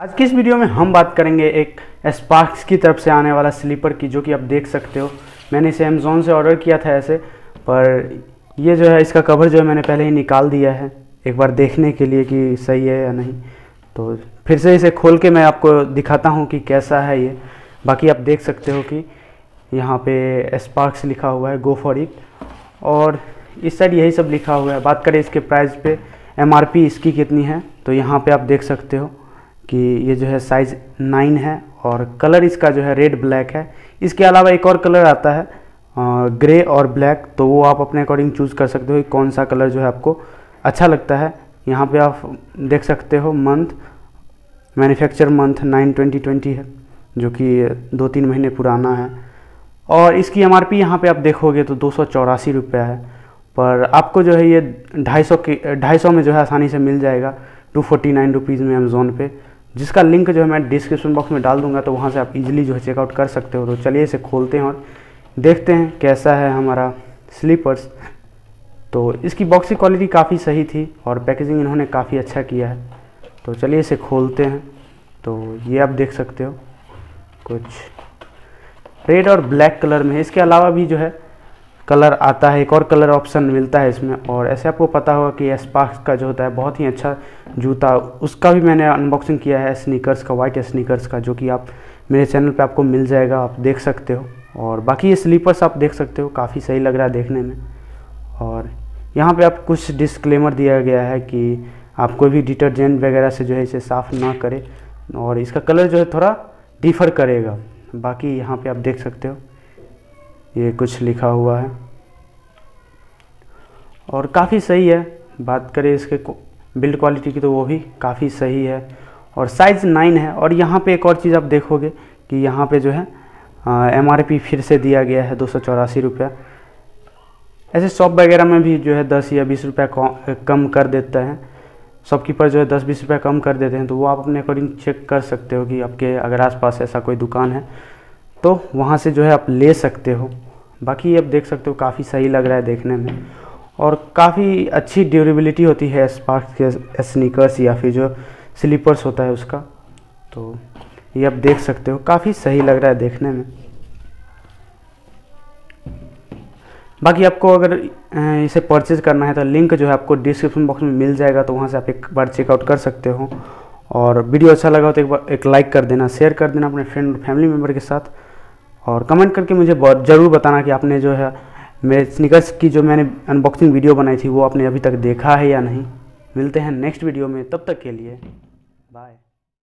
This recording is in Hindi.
आज की इस वीडियो में हम बात करेंगे एक स्पार्क्स की तरफ़ से आने वाला स्लीपर की, जो कि आप देख सकते हो। मैंने इसे अमेज़ोन से ऑर्डर किया था ऐसे, पर ये जो है, इसका कवर जो है, मैंने पहले ही निकाल दिया है, एक बार देखने के लिए कि सही है या नहीं। तो फिर से इसे खोल के मैं आपको दिखाता हूँ कि कैसा है ये। बाकी आप देख सकते हो कि यहाँ पे स्पार्क्स लिखा हुआ है गो फॉर इट और इस साइड यही सब लिखा हुआ है। बात करें इसके प्राइस पे एम इसकी कितनी है तो यहाँ पे आप देख सकते हो। कि ये जो है साइज़ नाइन है और कलर इसका जो है रेड ब्लैक है। इसके अलावा एक और कलर आता है ग्रे और ब्लैक तो वो आप अपने अकॉर्डिंग चूज़ कर सकते हो कि कौन सा कलर जो है आपको अच्छा लगता है। यहाँ पे आप देख सकते हो month manufacture month nine twenty twenty है, जो कि दो तीन महीने पुराना है। और इसकी एम आर पी यहाँ पर आप देखोगे तो दो सौ चौरासी रुपया है। पर आपको जो है ये ढाई सौ की, ढाई सौ में जो है आसानी से मिल जाएगा। टू फोर्टी नाइन रुपीज़ में अमेज़ोन पे। जिसका लिंक जो है मैं डिस्क्रिप्शन बॉक्स में डाल दूँगा तो वहाँ से आप इजीली जो है चेकआउट कर सकते हो। तो चलिए इसे खोलते हैं और देखते हैं कैसा है हमारा स्लीपर्स तो इसकी बॉक्स की क्वालिटी काफ़ी सही थी और पैकेजिंग इन्होंने काफ़ी अच्छा किया है। तो चलिए इसे खोलते हैं। तो ये आप देख सकते हो, कुछ रेड और ब्लैक कलर में है। इसके अलावा भी जो है कलर आता है, एक और कलर ऑप्शन मिलता है इसमें। और ऐसे आपको पता होगा कि एसपाक्स का जो होता है, बहुत ही अच्छा जूता, उसका भी मैंने अनबॉक्सिंग किया है स्नीकर्स का वाइट स्नीकर्स का, जो कि आप मेरे चैनल पे आपको मिल जाएगा, आप देख सकते हो। और बाकी ये स्लीपर्स आप देख सकते हो, काफ़ी सही लग रहा है देखने में। और यहाँ पे आप कुछ डिस्क्लेमर दिया गया है कि आप कोई भी डिटर्जेंट वगैरह से जो है इसे साफ़ ना करें, और इसका कलर जो है थोड़ा डिफ़र करेगा। बाकी यहाँ पे आप देख सकते हो। ये कुछ लिखा हुआ है। और काफ़ी सही है। बात करें इसके बिल्ड क्वालिटी की तो वो भी काफ़ी सही है। और साइज़ नाइन है। और यहाँ पे एक और चीज़ आप देखोगे कि यहाँ पे जो है एम आर पी फिर से दिया गया है दो सौ चौरासी रुपया। ऐसे शॉप वगैरह में भी जो है दस या बीस रुपया कम कर देता है। शॉपकीपर जो है दस बीस रुपया कम कर देते हैं। तो वो आप अपने अकॉर्डिंग चेक कर सकते हो कि आपके अगर आसपास ऐसा कोई दुकान है तो वहाँ से जो है आप ले सकते हो। बाकी आप देख सकते हो काफ़ी सही लग रहा है देखने में। और काफ़ी अच्छी ड्यूरेबिलिटी होती है स्पार्क के स्नीकर्स या फिर जो स्लीपर्स होता है उसका। तो ये आप देख सकते हो, काफ़ी सही लग रहा है देखने में। बाकी आपको अगर इसे परचेज़ करना है तो लिंक जो है आपको डिस्क्रिप्शन बॉक्स में मिल जाएगा तो वहाँ से आप एक बार चेकआउट कर सकते हो। और वीडियो अच्छा लगा हो तो एक बार, एक लाइक कर देना शेयर कर देना अपने फ्रेंड फैमिली मेंबर के साथ। और कमेंट करके मुझे बहुत, ज़रूर बताना कि आपने जो है, मेरे स्निकर्स की जो मैंने अनबॉक्सिंग वीडियो बनाई थी, वो आपने अभी तक देखा है या नहीं। मिलते हैं नेक्स्ट वीडियो में, तब तक के लिए बाय